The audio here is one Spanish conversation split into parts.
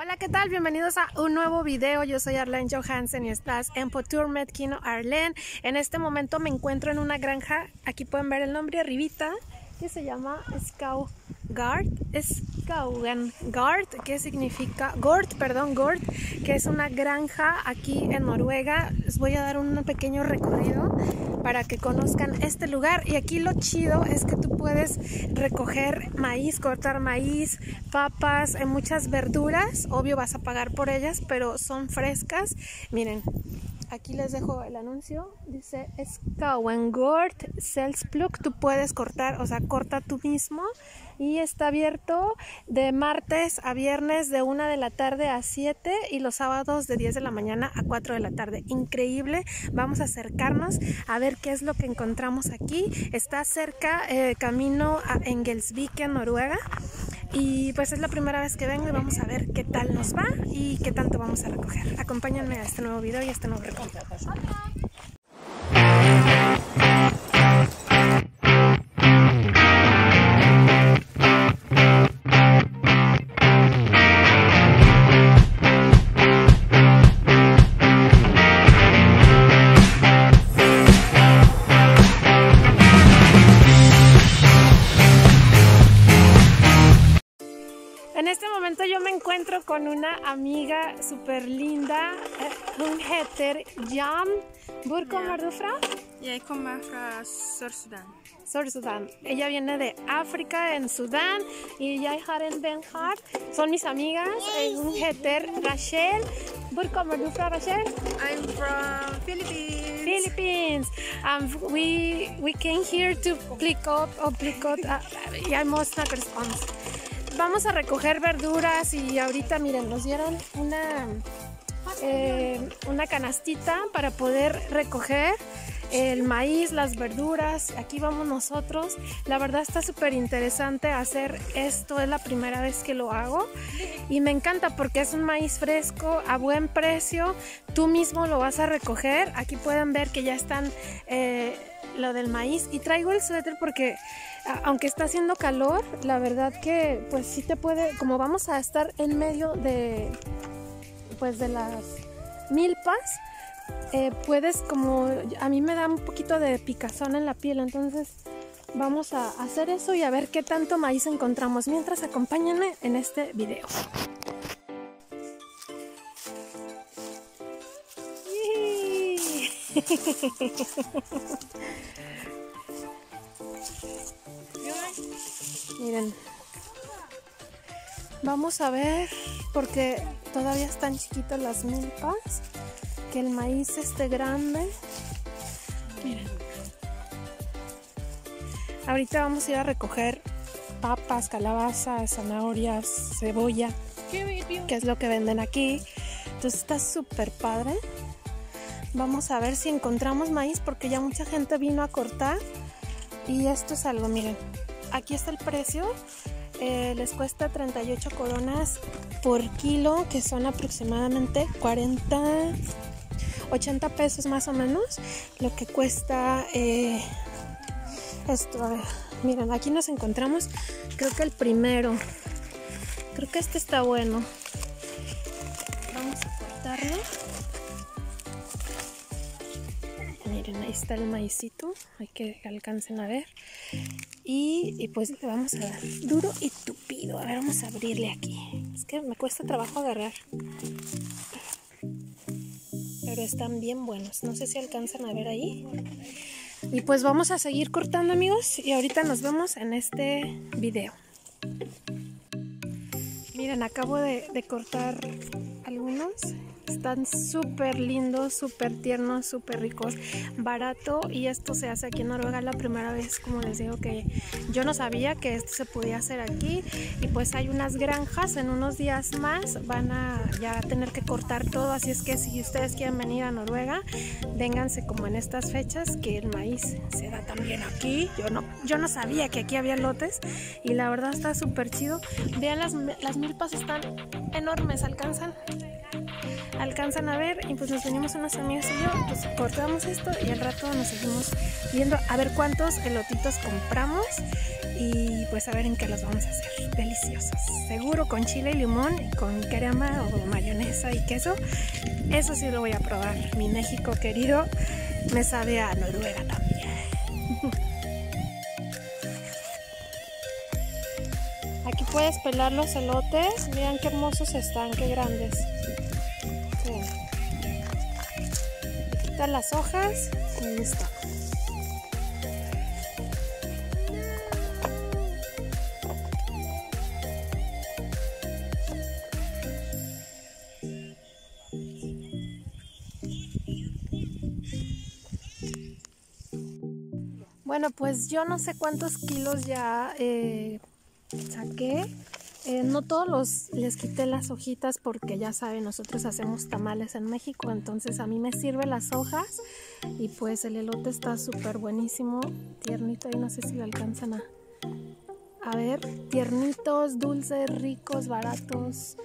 Hola, ¿qué tal? Bienvenidos a un nuevo video. Yo soy Arlene Johansen y estás en Potour Medkino Arlene. En este momento me encuentro en una granja. Aquí pueden ver el nombre arribita que se llama Skaugard. Skaugard, que significa Gord, perdón, Gord, que es una granja aquí en Noruega. Les voy a dar un pequeño recorrido para que conozcan este lugar. Y aquí lo chido es que tú puedes recoger maíz, cortar maíz, papas, eh, muchas verduras. Obvio vas a pagar por ellas, pero son frescas. Miren, aquí les dejo el anuncio. Dice Skauengord Selspluk. Tú puedes cortar, o sea, corta tú mismo. Y está abierto de martes a viernes de 1 de la tarde a 7 y los sábados de 10 de la mañana a 4 de la tarde. Increíble. Vamos a acercarnos a ver qué es lo que encontramos aquí. Está cerca, eh, camino a Engelsvik, en Noruega. Y pues es la primera vez que vengo y vamos a ver qué tal nos va y qué tanto vamos a recoger. Acompáñenme a este nuevo video y a este nuevo recorrido. Con una amiga súper linda, un heter Jan. Hvor kommer du fra? Jeg kommer fra Sør-Sudan. Sør-Sudan. Ella viene de África, en Sudán, y jeg har en venn her. Son mis amigas. Hun heter Rachel. Hvor kommer du fra, Rachel? I'm from Philippines. Philippines. Um, we, we came here to pick up, or pick up, uh, jeg må snakke response. Vamos a recoger verduras y ahorita, miren, nos dieron una, eh, una canastita para poder recoger el maíz, las verduras. Aquí vamos nosotros. La verdad está súper interesante hacer esto. Es la primera vez que lo hago. Y me encanta porque es un maíz fresco a buen precio. Tú mismo lo vas a recoger. Aquí pueden ver que ya están eh, lo del maíz. Y traigo el suéter porque aunque está haciendo calor, la verdad que pues sí te puede, como vamos a estar en medio de pues de las milpas, eh, puedes como, a mí me da un poquito de picazón en la piel, entonces vamos a hacer eso y a ver qué tanto maíz encontramos. Mientras acompáñenme en este video. Miren, vamos a ver porque todavía están chiquitas las milpas, que el maíz esté grande. Miren, ahorita vamos a ir a recoger papas, calabazas, zanahorias, cebolla, que es lo que venden aquí. Entonces está súper padre. Vamos a ver si encontramos maíz porque ya mucha gente vino a cortar. Y esto es algo, miren, aquí está el precio. Eh, les cuesta 38 coronas por kilo, que son aproximadamente 40, 80 pesos más o menos. Lo que cuesta eh, esto. A ver, miren, aquí nos encontramos, creo que el primero. Creo que este está bueno. Vamos a cortarlo. Ahí está el maicito. Hay que alcancen a ver. Y, y, pues le vamos a dar duro y tupido. A ver, vamos a abrirle aquí. Es que me cuesta trabajo agarrar. Pero están bien buenos. No sé si alcanzan a ver ahí. Y pues vamos a seguir cortando amigos. Y ahorita nos vemos en este video. Miren, acabo de, de cortar algunos. Están súper lindos, súper tiernos, súper ricos, barato y esto se hace aquí en Noruega la primera vez, como les digo que yo no sabía que esto se podía hacer aquí y pues hay unas granjas, en unos días más van a ya tener que cortar todo, así es que si ustedes quieren venir a Noruega, vénganse como en estas fechas que el maíz se da también aquí, yo no, yo no sabía que aquí había lotes y la verdad está súper chido, vean las, las milpas están enormes, alcanzan alcanzan a ver y pues nos venimos unas amigas y yo, pues cortamos esto y al rato nos seguimos viendo a ver cuántos elotitos compramos y pues a ver en qué los vamos a hacer. Deliciosos. Seguro con chile y limón, con crema o mayonesa y queso. Eso sí lo voy a probar. Mi México querido me sabe a Noruega también. Aquí puedes pelar los elotes. Vean qué hermosos están, qué grandes. Las hojas y listo. Bueno, pues yo no sé cuántos kilos ya eh, saqué. Eh, no todos los les quité las hojitas porque ya saben, nosotros hacemos tamales en México, entonces a mí me sirven las hojas y pues el elote está súper buenísimo, tiernito y no sé si lo alcanzan a, a ver, tiernitos, dulces, ricos, baratos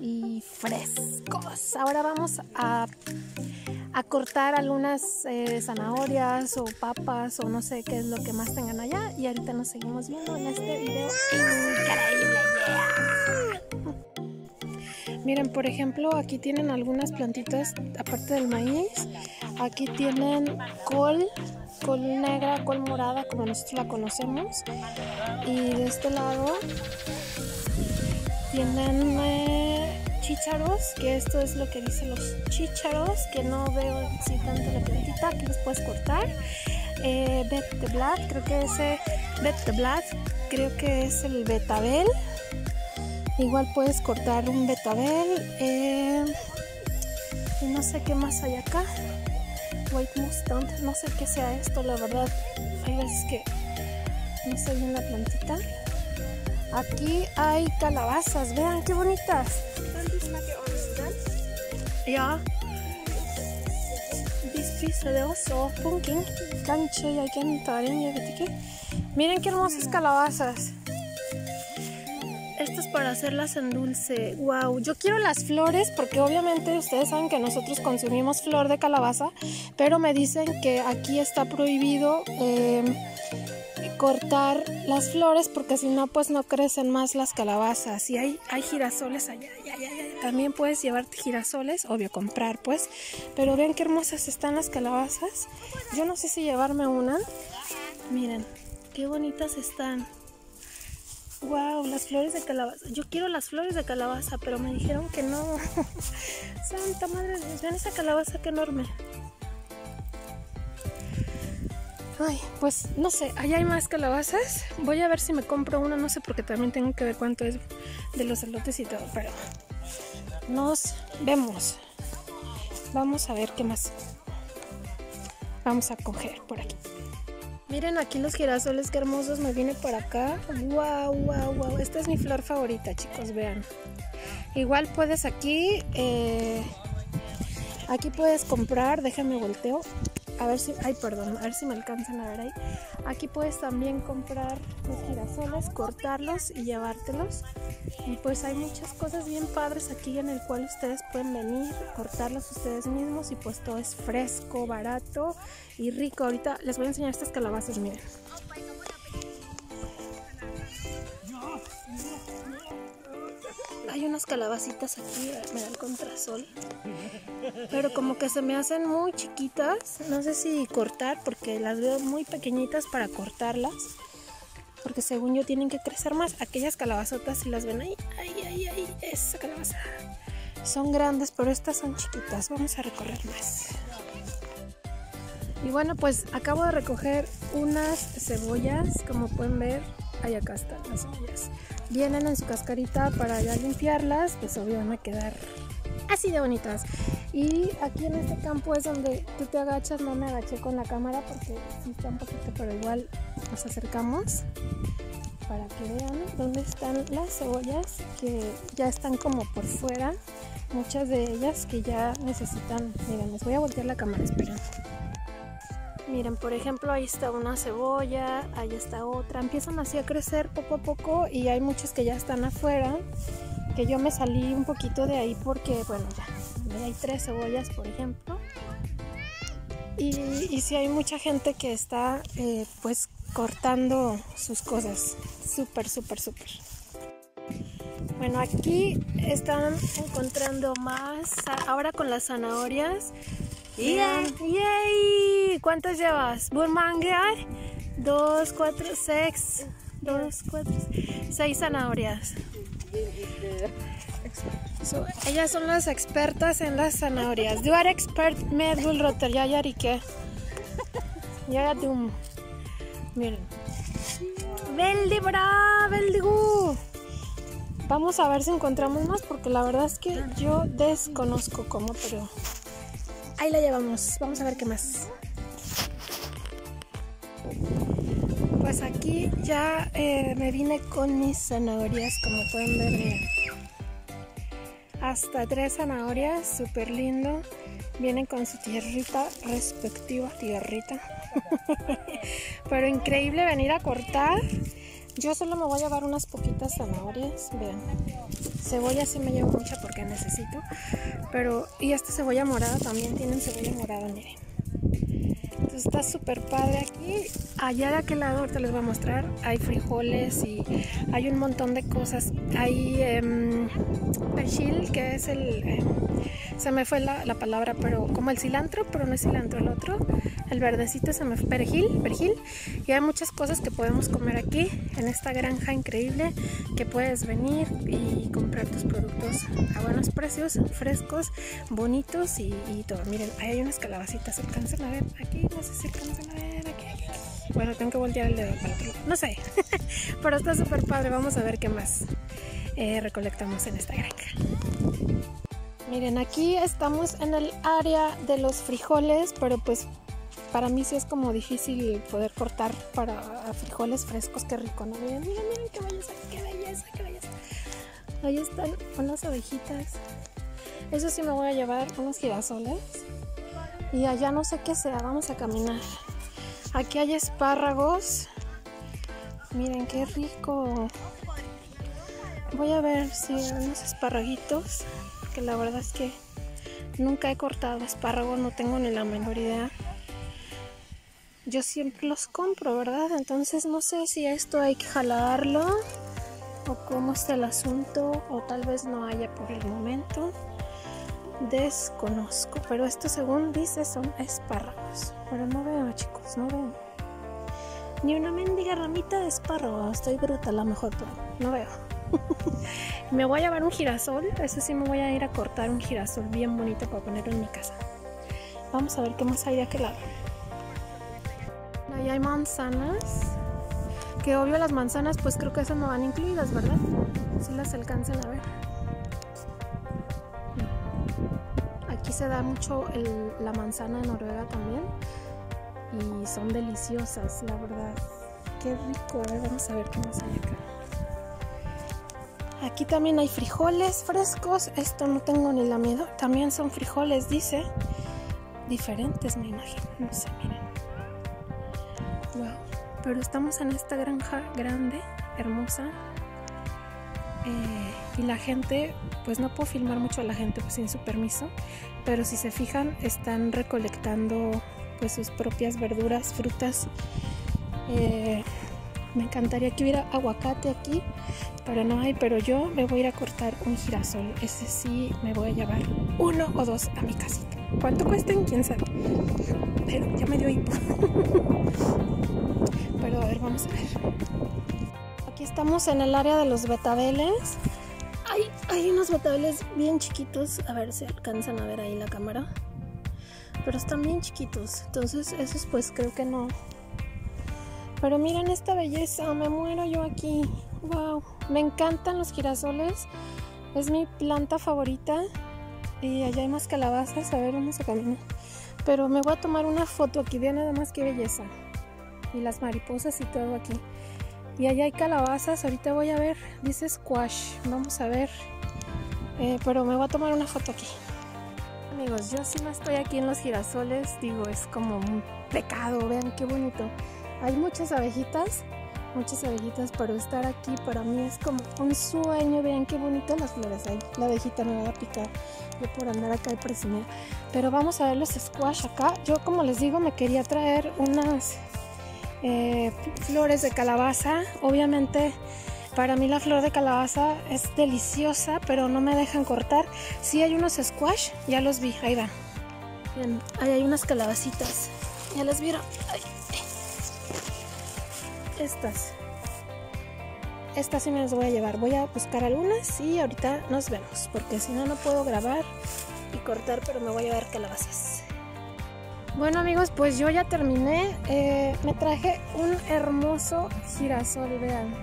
y frescos. Ahora vamos a a cortar algunas eh, zanahorias o papas o no sé qué es lo que más tengan allá y ahorita nos seguimos viendo en este video increíble. Miren, por ejemplo, aquí tienen algunas plantitas aparte del maíz. Aquí tienen col, col negra, col morada, como nosotros la conocemos. Y de este lado tienen eh, chícharos, que esto es lo que dicen los chícharos, que no veo si tanto la plantita, que los puedes cortar. Eh, de creo que ese bet de blad, creo que es el betabel. Igual puedes cortar un betabel. Eh, y no sé qué más hay acá. White mustard, no sé qué sea esto, la verdad. Hay veces que no sé bien la plantita. Aquí hay calabazas, vean qué bonitas. Ja. Spise det også. Pumpkin. Kanskje jeg kan ta den, jeg vet ikke. Miren qué hermosas calabazas. Esto es para hacerlas en dulce. Wow, yo quiero las flores porque obviamente ustedes saben que nosotros consumimos flor de calabaza, pero me dicen que aquí está prohibido eh, cortar las flores porque si no pues no crecen más las calabazas y hay, hay girasoles allá, también puedes llevarte girasoles obvio comprar pues. Pero vean qué hermosas están las calabazas. Yo no sé si llevarme una. Miren qué bonitas están. Wow las flores de calabaza. Yo quiero las flores de calabaza pero me dijeron que no. Santa madre vean esa calabaza que enorme. Ay, pues no sé, allá hay más calabazas. Voy a ver si me compro una, no sé, porque también tengo que ver cuánto es de los elotes y todo, pero nos vemos. Vamos a ver qué más vamos a coger por aquí. Miren aquí los girasoles, qué hermosos me viene por acá. Wow, wow, wow. Esta es mi flor favorita, chicos, vean. Igual puedes aquí, eh, aquí puedes comprar, déjame volteo a ver si, ay perdón, a ver si me alcanzan a ver ahí. Aquí puedes también comprar los girasoles, cortarlos y llevártelos. Y pues hay muchas cosas bien padres aquí en el cual ustedes pueden venir, cortarlos ustedes mismos y pues todo es fresco, barato y rico. Ahorita les voy a enseñar estas calabazas, miren. Hay unas calabacitas aquí, me da el contrasol. Pero como que se me hacen muy chiquitas. No sé si cortar porque las veo muy pequeñitas para cortarlas. Porque según yo tienen que crecer más. Aquellas calabazotas si las ven ahí. Ay, ay, ay. Esa calabaza. Son grandes, pero estas son chiquitas. Vamos a recorrer más. Y bueno, pues acabo de recoger unas cebollas. Como pueden ver, ahí acá están las cebollas vienen en su cascarita para ya limpiarlas, pues obvio van a quedar así de bonitas. Y aquí en este campo es donde tú te agachas, no me agaché con la cámara porque sí está un poquito, pero igual nos acercamos para que vean dónde están las cebollas que ya están como por fuera. Muchas de ellas que ya necesitan, miren, les voy a voltear la cámara, esperen. Miren, por ejemplo, ahí está una cebolla, ahí está otra. Empiezan así a crecer poco a poco y hay muchas que ya están afuera. Que yo me salí un poquito de ahí porque, bueno, ya hay tres cebollas, por ejemplo. Y, y sí hay mucha gente que está eh, pues cortando sus cosas. Súper, súper, súper. Bueno, aquí están encontrando más. Ahora con las zanahorias. Yeah. ¡Yay! ¿Cuántas llevas? ¿Burmangear? Dos, cuatro, seis. Dos, cuatro, seis zanahorias. So, ellas son las expertas en las zanahorias. Du är expert med gulrötter. Jag gör icke. Jag är dum. Miren. Väldigt bra, god. Vamos a ver si encontramos más porque la verdad es que yo desconozco cómo, pero ahí la llevamos. Vamos a ver qué más. Pues aquí ya eh, me vine con mis zanahorias, como pueden ver. Hasta tres zanahorias, súper lindo. Vienen con su tierrita, respectiva tierrita. Pero increíble venir a cortar. Yo solo me voy a llevar unas poquitas zanahorias. Vean. Cebolla sí me llevo mucha porque necesito. Pero, y esta cebolla morada también tienen cebolla morada, miren. Entonces está súper padre aquí. Allá de aquel lado, ahorita les voy a mostrar, hay frijoles y hay un montón de cosas. Hay perchil, que es el... em, se me fue la, la palabra, pero como el cilantro, pero no es cilantro el otro. El verdecito se me fue perejil, perejil. Y hay muchas cosas que podemos comer aquí, en esta granja increíble, que puedes venir y comprar tus productos a buenos precios, frescos, bonitos y, y todo. Miren, ahí hay unas calabacitas, ¿alcanzan a ver? Aquí, no sé si alcanzan a ver, aquí, aquí. Bueno, tengo que voltear el dedo para otro. No sé, pero está súper padre. Vamos a ver qué más eh, recolectamos en esta granja. Miren, aquí estamos en el área de los frijoles, pero pues para mí sí es como difícil poder cortar para frijoles frescos. Qué rico, ¿no? Miren, miren, miren, qué belleza, qué belleza, qué belleza. Ahí están unas abejitas. Eso sí me voy a llevar unos girasoles. Y allá no sé qué sea, vamos a caminar. Aquí hay espárragos. Miren qué rico. Voy a ver si unos esparraguitos. Que la verdad es que nunca he cortado espárragos, no tengo ni la menor idea. Yo siempre los compro, ¿verdad? Entonces no sé si esto hay que jalarlo o cómo está el asunto o tal vez no haya por el momento. Desconozco, pero esto según dice son espárragos. Pero no veo, chicos, no veo. Ni una mendiga ramita de espárrago. Estoy bruta a lo mejor, pero no veo. me voy a llevar un girasol. Eso sí, me voy a ir a cortar un girasol bien bonito para ponerlo en mi casa. Vamos a ver qué más hay de aquel lado. Ahí hay manzanas. Que obvio las manzanas, pues creo que esas no van incluidas, ¿verdad? Si las alcanzan a ver. Aquí se da mucho el- la manzana en Noruega también. Y son deliciosas, la verdad. Qué rico. A ver, vamos a ver qué más hay acá. Aquí también hay frijoles frescos. Esto no tengo ni la miedo. También son frijoles, dice. Diferentes, me imagino. No sé, miren. Wow. Pero estamos en esta granja grande, hermosa. Eh, y la gente, pues no puedo filmar mucho a la gente pues, sin su permiso. Pero si se fijan, están recolectando pues sus propias verduras, frutas. Eh, me encantaría que hubiera aguacate aquí, pero no hay. Pero yo me voy a ir a cortar un girasol. Ese sí me voy a llevar uno o dos a mi casita. ¿Cuánto cuestan? ¿Quién sabe? Pero ya me dio hipo. pero a ver, vamos a ver. Aquí estamos en el área de los betabeles. Hay, hay unos betabeles bien chiquitos. A ver si alcanzan a ver ahí la cámara. Pero están bien chiquitos. Entonces esos pues creo que no. Pero miren esta belleza. Me muero yo aquí. Wow. Me encantan los girasoles. Es mi planta favorita. Y allá hay más calabazas. A ver, vamos a caminar. Pero me voy a tomar una foto aquí. Vean nada más qué belleza. Y las mariposas y todo aquí. Y allá hay calabazas. Ahorita voy a ver. Dice squash. Vamos a ver. Eh, pero me voy a tomar una foto aquí. Amigos, yo sí no estoy aquí en los girasoles. Digo, es como un pecado. Vean qué bonito. Hay muchas abejitas. Muchas abejitas, pero estar aquí para mí es como un sueño. Vean qué bonitas las flores hay. La abejita me va a picar yo por andar acá y presumir. Pero vamos a ver los squash acá. Yo, como les digo, me quería traer unas eh, flores de calabaza. Obviamente, para mí la flor de calabaza es deliciosa, pero no me dejan cortar. Sí hay unos squash, ya los vi, ahí va. Bien, ahí hay unas calabacitas. Ya las vieron. Estas. Estas sí me las voy a llevar. Voy a buscar algunas y ahorita nos vemos. Porque si no, no puedo grabar y cortar, pero me voy a llevar calabazas. Bueno amigos, pues yo ya terminé. Eh, me traje un hermoso girasol, vean.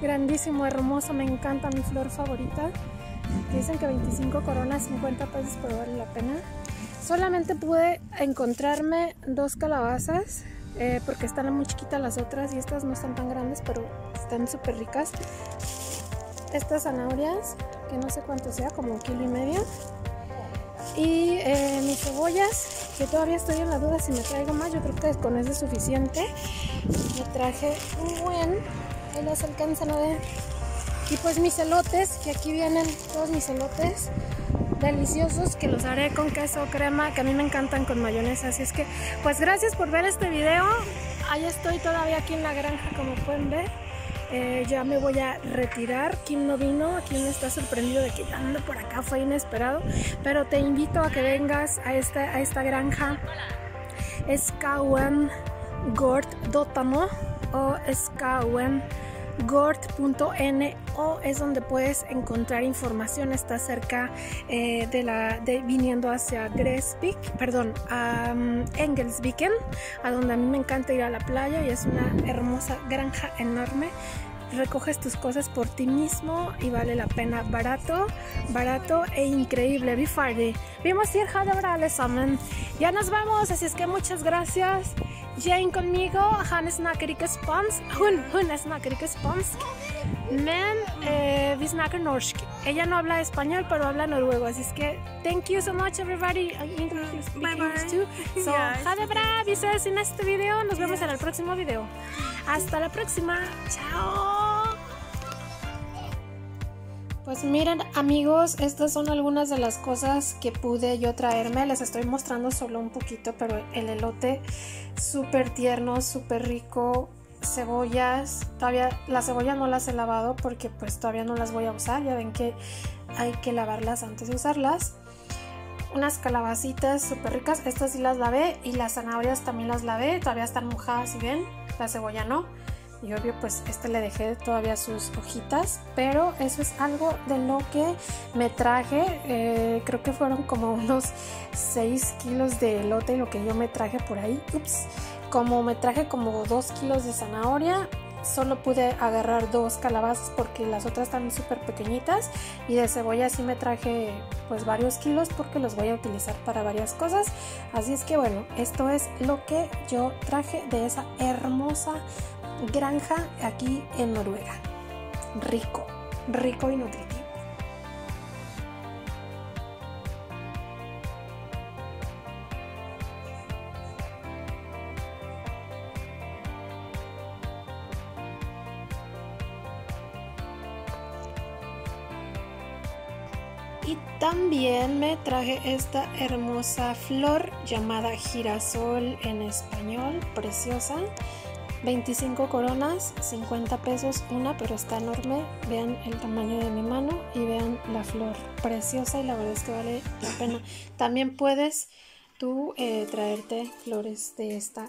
Grandísimo, hermoso, me encanta mi flor favorita. Dicen que 25 coronas, 50 pesos, pero vale la pena. Solamente pude encontrarme dos calabazas eh, porque están muy chiquitas las otras y estas no están tan grandes, pero están súper ricas. Estas zanahorias, que no sé cuánto sea, como un kilo y medio. Y eh, mis cebollas, que todavía estoy en la duda si me traigo más, yo creo que con eso es suficiente. Me traje un buen, ahí las alcanzan a ver. Y pues mis elotes, que aquí vienen todos mis elotes deliciosos que los haré con queso crema que a mí me encantan con mayonesa. Así es que pues gracias por ver este video. Ahí estoy todavía aquí en la granja como pueden ver. Eh, ya me voy a retirar. Quien no vino. No está sorprendido de que ando por acá. Fue inesperado. Pero te invito a que vengas a esta, a esta granja. Skawen Gord Dotamo o Skawen gort.no es donde puedes encontrar información. Está cerca eh, de la de viniendo hacia Gresvik, perdón, a um, a donde a mí me encanta ir a la playa y es una hermosa granja enorme recoges tus cosas por ti mismo y vale la pena. Barato, barato e increíble. Vi Vimos ir a Ya nos vamos, así es que muchas gracias. Jane conmigo, han snakker ikke spansk. Hun, hun snakker ikke spansk. Men eh, vi snakker norsk. Ella no habla español, pero habla noruego. Así es que, thank you so much, everybody. English bye bye. too. So, ha det bra. Vi ses en este video. Nos vemos en el próximo video. Hasta la próxima. Chao. Pues miren amigos, estas son algunas de las cosas que pude yo traerme. Les estoy mostrando solo un poquito, pero el elote súper tierno, súper rico. Cebollas, todavía las cebollas no las he lavado porque pues todavía no las voy a usar. Ya ven que hay que lavarlas antes de usarlas. Unas calabacitas súper ricas, estas sí las lavé y las zanahorias también las lavé. Todavía están mojadas, si ven, la cebolla no y obvio pues este le dejé todavía sus hojitas pero eso es algo de lo que me traje. Eh, creo que fueron como unos 6 kilos de elote lo que yo me traje por ahí. Ups como me traje como 2 kilos de zanahoria solo pude agarrar dos calabazas porque las otras están súper pequeñitas. Y de cebolla sí me traje pues varios kilos porque los voy a utilizar para varias cosas. Así es que bueno esto es lo que yo traje de esa hermosa granja aquí en Noruega. Rico, rico y nutritivo. Y también me traje esta hermosa flor llamada girasol en español, preciosa. 25 coronas, 50 pesos una, pero está enorme. Vean el tamaño de mi mano y vean la flor preciosa y la verdad es que vale la pena. También puedes tú eh, traerte flores de esta.